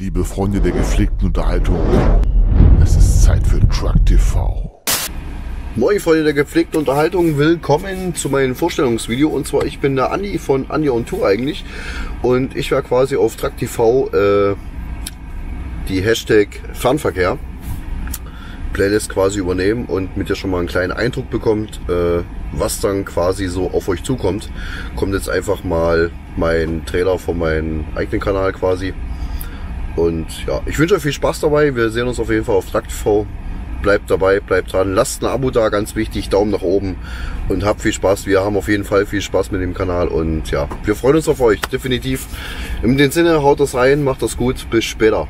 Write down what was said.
Liebe Freunde der gepflegten Unterhaltung, es ist Zeit für Truck TV. Moin Freunde der gepflegten Unterhaltung, willkommen zu meinem Vorstellungsvideo. Und zwar, ich bin der Andi von Anja und Tour eigentlich. Und ich werde quasi auf Truck TV äh, die Hashtag Fernverkehr Playlist quasi übernehmen und mit ihr schon mal einen kleinen Eindruck bekommt, äh, was dann quasi so auf euch zukommt. Kommt jetzt einfach mal mein Trailer von meinem eigenen Kanal quasi. Und ja, ich wünsche euch viel Spaß dabei. Wir sehen uns auf jeden Fall auf Truck TV bleibt dabei, bleibt dran, lasst ein Abo da, ganz wichtig, Daumen nach oben und habt viel Spaß. Wir haben auf jeden Fall viel Spaß mit dem Kanal und ja, wir freuen uns auf euch, definitiv. In dem Sinne, haut das rein, macht das gut, bis später.